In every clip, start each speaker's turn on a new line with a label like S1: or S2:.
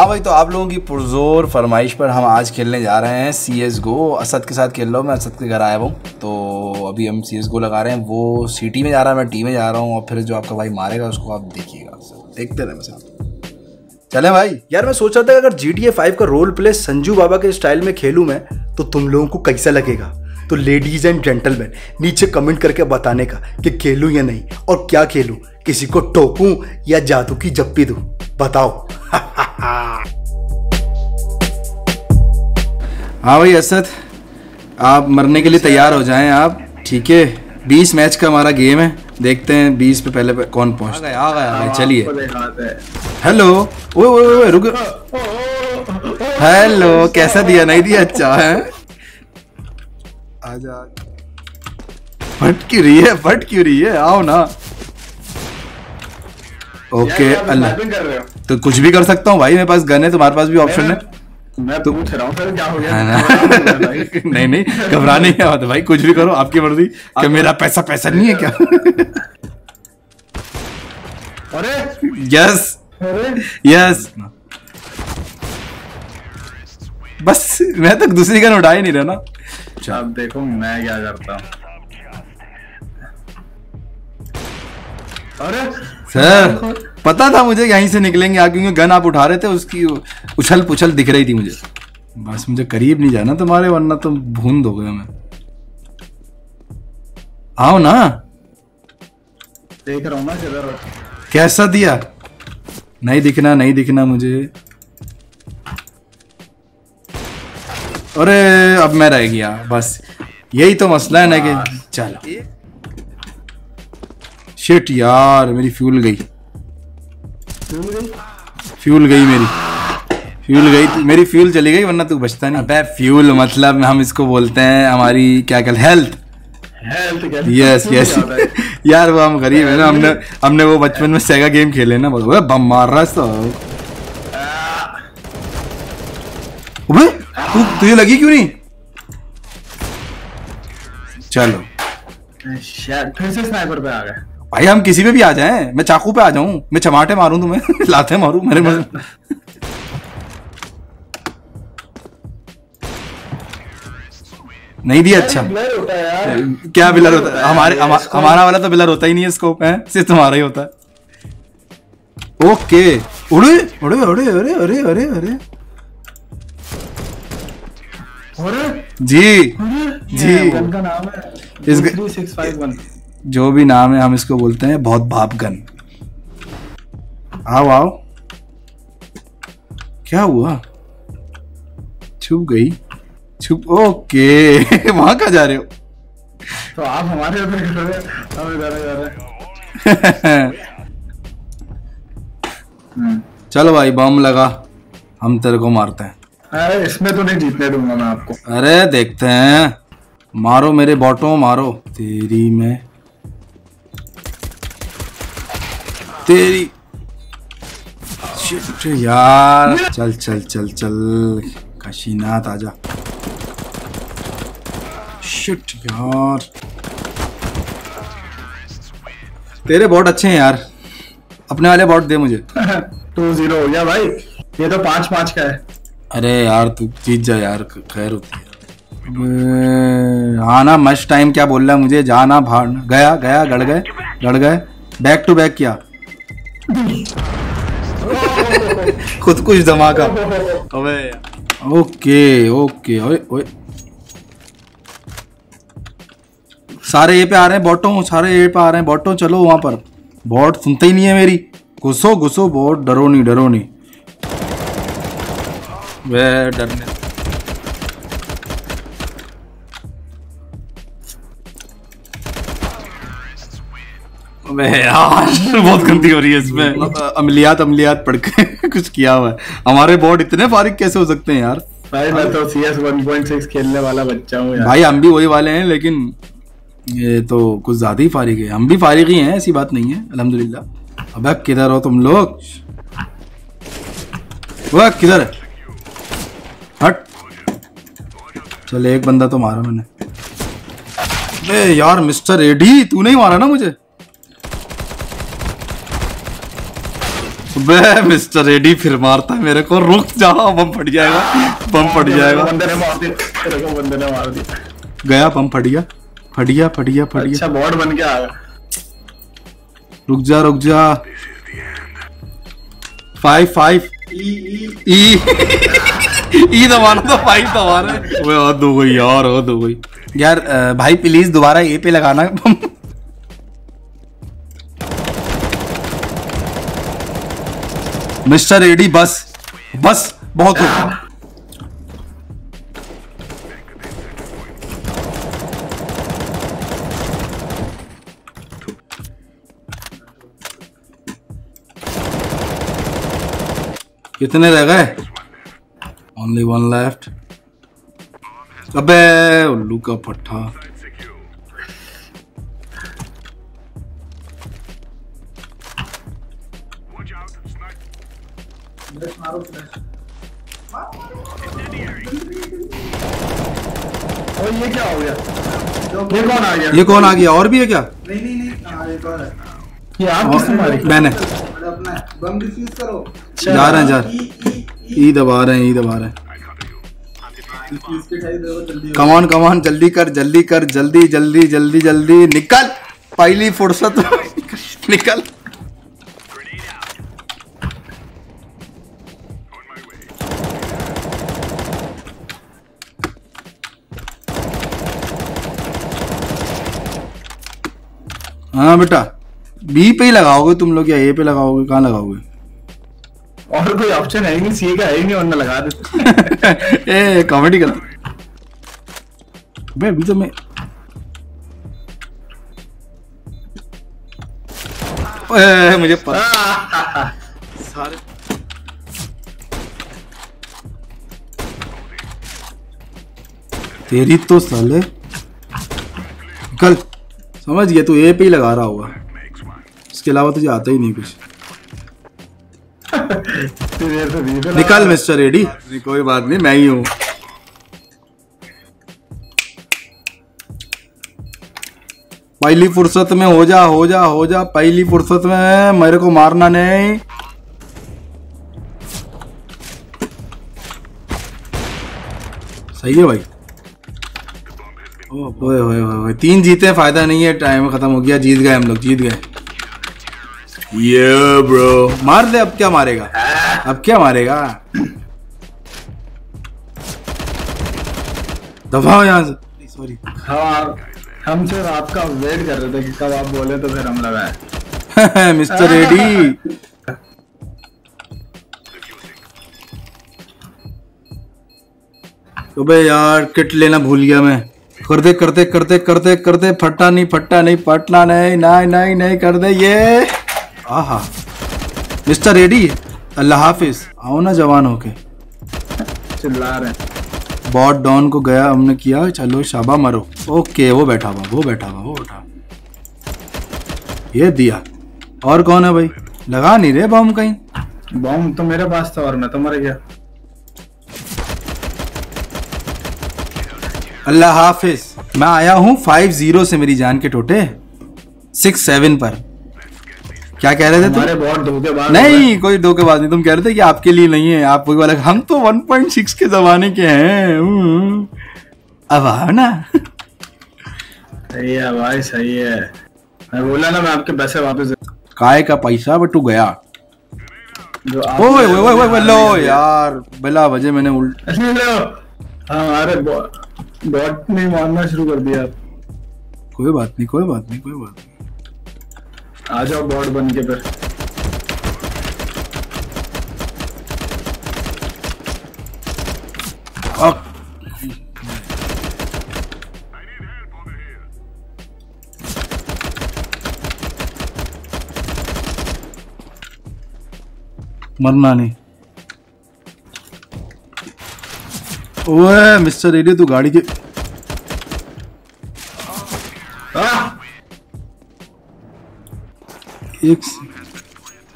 S1: हाँ भाई तो आप लोगों की पुरजोर फरमाइश पर हम आज खेलने जा रहे हैं सी एस गो असद के साथ खेल रहा हूँ मैं, असद के घर आया हूँ। तो अभी हम सी एस गो लगा रहे हैं। वो सिटी में जा रहा है, मैं टी में जा रहा हूँ और फिर जो आपका भाई मारेगा, उसको आप देखिएगा। देखते रहे आप। चले भाई। यार, मैं सोच रहा था अगर जी टी ए फाइव का रोल प्ले संजू बाबा के स्टाइल में खेलूँ मैं तो तुम लोगों को कैसा लगेगा? तो लेडीज़ एंड जेंटलमैन नीचे कमेंट करके बताने का कि खेलूं या नहीं और क्या खेलूं किसी को टोकूं या जादू की जप्पी दूँ बताओ। हाँ भाई असद आप मरने के लिए तैयार हो जाएँ आप ठीक है? बीस मैच का हमारा गेम है देखते हैं बीस पे पहले पे कौन पहुँच गया आ गया चलिए। हेलो ओए ओए ओए रुक। हेलो कैसा दिया? नहीं दिया? अच्छा है? आजा। फट क्यों रही है फट क्यों रही है आओ ना। ओके अल्लाह। तो कुछ भी कर सकता हूँ भाई मेरे पास गन है तुम्हारे पास भी ऑप्शन है।
S2: मैं तो पूछ रहा हूँ क्या हो गया?
S1: है? नहीं नहीं घबराने क्या बात है भाई कुछ भी करो आपकी मर्ज़ी। क्या मेरा पैसा पैसा नहीं है क्या?
S2: अरे!
S1: यस
S2: अरे!
S1: यस बस मैं तो दूसरी गन उठा ही नहीं रहा ना।
S2: अब देखो मैं क्या करता हूँ। अरे
S1: सर पता था मुझे यहीं से निकलेंगे आप क्योंकि गन आप उठा रहे थे उसकी उछल पुछल दिख रही थी मुझे। बस मुझे करीब नहीं जाना तुम्हारे वरना तो भून दो गया मैं। आओ ना।
S2: देख रहा हूँ ना किधर
S1: कैसा दिया? नहीं दिखना नहीं दिखना मुझे। अरे अब मैं रह गया बस। यही तो मसला है ना कि चलो। शिट यार मेरी फ्यूल गई। फ्यूल गई मेरी। फ्यूल गई तो- मेरी फ्यूल चली गई वरना तू बचता नहीं। अबे फ्यूल मतलब हम इसको बोलते हैं हमारी क्या कहते हेल्थ
S2: हेल्थ
S1: यस यस यार वो हम गरीब है ना हमने हमने वो बचपन में सेगा गेम खेले ना बोलो बम मार रहा है तो तू तुझे लगी क्यों नहीं? चलो।
S2: फिर से स्नाइपर पे आ गए।
S1: भाई हम किसी पे भी आ जाएँ। मैं चाकू पे आ जाऊँ। मैं चमाटे मारूं तुम्हें। लाते मारूं मेरे मज़े नहीं दिया अच्छा।
S2: है
S1: क्या बिलर होता है? हमारे हमारा वाला तो बिलर होता ही नहीं है स्कोप है? सिर्फ़ तुम्हारा ही होता है। ओके उड़े उड़े उड़े अरे अरे अरे अरे जी।
S2: जी। का नाम है।
S1: इस जो भी नाम है हम इसको बोलते हैं बहुत बाप गन। आओ आओ। क्या हुआ? छुप गई। छुप ओके वहाँ कहा जा रहे हो?
S2: तो आप हमारे उधर हम इधर जा रहे।
S1: चलो भाई बम लगा। हम तेरे को मारते हैं।
S2: अरे इसमें तो नहीं जीतने दूँगा मैं आपको।
S1: अरे देखते हैं। मारो मेरे बॉटो मारो। तेरी मैं तेरी यार। चल चल चल चल। काशीनाथ आजा। शिट यार। तेरे बॉट अच्छे हैं यार। अपने वाले बॉट दे मुझे।
S2: टू ज़ीरो हो गया भाई। ये तो पाँच पाँच का है।
S1: अरे यार तू जीत जा यार खैर होती है। अबे, हाँ ना मस्ट टाइम क्या बोल रहा है मुझे? जाना भाड़ना गया गया गड़ गए गड़ गए। बैक टू बैक किया। खुद कुछ धमाका। अबे। ओके ओके ओए ओए। सारे ये पे आ रहे हैं बॉटों सारे ये पे आ रहे हैं बॉटों चलो वहाँ पर। बॉट सुनते ही नहीं है मेरी। घुसो घुसो बॉट डरो नहीं डरो नहीं। डरने यार बहुत गंदी हो रही है इसमें। अमलियात अमलियात पढ़ के कुछ किया हुआ है। हमारे बोर्ड इतने फारिग कैसे हो सकते हैं यार?
S2: भाई मैं तो C S one point six खेलने वाला बच्चा हूँ
S1: भाई हम भी वही वाले हैं लेकिन ये तो कुछ ज़्यादा ही फारिग है। हम भी फारिग ही हैं ऐसी बात नहीं है अल्हम्दुलिल्लाह। अब किधर हो तुम लोग? वह किधर है? हट। चल एक बंदा तो मारा मैंने। अबे यार मिस्टर एडी तूने ही मारा ना मुझे? बे मिस्टर रेडी फिर मारता है मेरे को। रुक जा बम फट जाएगा बम फट जाएगा
S2: बंदे ने मार दिया। बंदे ने मार दिया।
S1: गया बम फट गया। फट गया फट गया फट गया।
S2: अच्छा बॉट बन के आ गया।
S1: रुक जा रुक जा। फाइव फाइव ई ई दबाना तो फाइव दबा रहे ओए हो गई यार हद दो गई। यार भाई प्लीज़ दोबारा ए पे लगाना। मिस्टर एडी बस बस बहुत हो। कितने रह गए? ओनली वन लेफ़्ट अबे उल्लू का पट्टा।
S2: ये क्या हो गया? ये कौन आ गया?
S1: ये कौन आ गया? और भी है क्या?
S3: नहीं नहीं नहीं हाँ, एक और है।
S2: ये आप किसने मारी?
S1: मैंने।
S3: अपना बम डिफ्यूज करो।
S1: जा रहे हैं जा
S3: ई ई ई
S1: दबा रहे हैं, ई दबा रहे हैं। कमान कमान जल्दी कर जल्दी कर, जल्दी जल्दी जल्दी जल्दी, निकल। पहली फुर्सत। निकल। हाँ बेटा बी पे ही लगाओगे तुम लोग या ए पे लगाओगे? कहाँ लगाओगे?
S2: और कोई ऑप्शन है ही नहीं सीए का है ही नहीं उन्होंने लगा दे
S1: ए कॉमेडी कर। बे अभी तो मैं ओए, मुझे पता सारे तेरी तो साले निकल समझ गया तू ए पे ही लगा रहा होगा। इसके अलावा तुझे आता ही नहीं कुछ।
S2: देर से में
S1: निकल मिस्टर रेडी। कोई बात नहीं मैं ही हूँ। पहली फुर्सत में हो जा हो जा हो जा पहली फुर्सत में मेरे को मारना नहीं। सही है भाई। ओए ओए ओए ओए तीन जीते फ़ायदा नहीं है टाइम खत्म हो गया जीत गए हम लोग जीत गए। ये ब्रो। मार दे अब क्या मारेगा? अब क्या मारेगा? दबाओ यहाँ से। सॉरी
S2: हाँ हम सिर्फ़ आपका वेट कर रहे थे कि कब आप बोले तो फिर हम लगाए।
S1: Mister ready. अबे यार किट लेना भूल गया मैं। करते करते करते करते करते फटा नहीं फटा नहीं फटना नहीं नहीं नहीं नहीं कर दे ये। आहा। मिस्टर रेडी अल्लाह हाफिज आओ ना जवान होके।
S2: चिल्ला रहे हैं।
S1: बॉट डॉन को गया हमने किया चलो शाबा मरो। ओके वो बैठा हुआ वो बैठा हुआ वो बैठा ये दिया। और कौन है भाई? लगा नहीं रे बम कहीं?
S2: बॉम्ब तो मेरे पास था और मैं तो मर गया।
S1: अल्लाह हाफिज मैं आया हूँ फाइव ज़ीरो से मेरी जान के टोटे। सिक्स सेवन पर। क्या कह रहे थे
S2: हमारे
S1: तुम
S2: बॉट धोखेबाज
S1: नहीं कोई धोखेबाज नहीं तुम कह रहे थे कि आपके लिए नहीं है आप वाला हम तो 1.6 के जमाने के हैं। हम्म। अब आओ ना।
S2: सही है भाई सही है। मैं बोला ना मैं आपके पैसे वापस
S1: काय का पैसा बटू गया।
S2: जो आप
S1: ओए ओए ओए ओए लो यार बिला वजह मैंने उल्ट
S2: लो। हमारे बॉट ने मारना शुरू कर दिया।
S1: कोई बात नहीं कोई बात नहीं कोई बात नहीं।
S2: आ जाओ बॉट बन के फिर
S1: मरना नहीं ओए मिस्टर रेडियो तू गाड़ी के
S2: आह!
S1: एक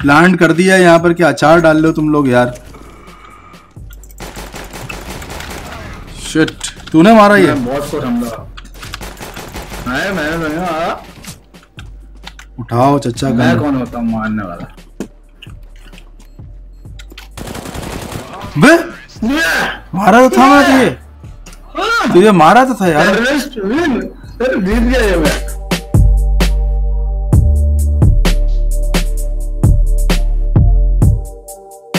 S1: प्लांट कर दिया यहाँ पर क्या अचार डाल लो तुम लोग यार। शिट तूने मारा ये?
S2: बॉट को मैं मैं मैं
S1: उठाओ चचा
S2: मैं कौन होता हूँ मारने वाला?
S1: बे मारा तो था मैं तुझे
S2: हाँ,
S1: तुझे मारा तो था यार।
S2: जीत गया ये मैं।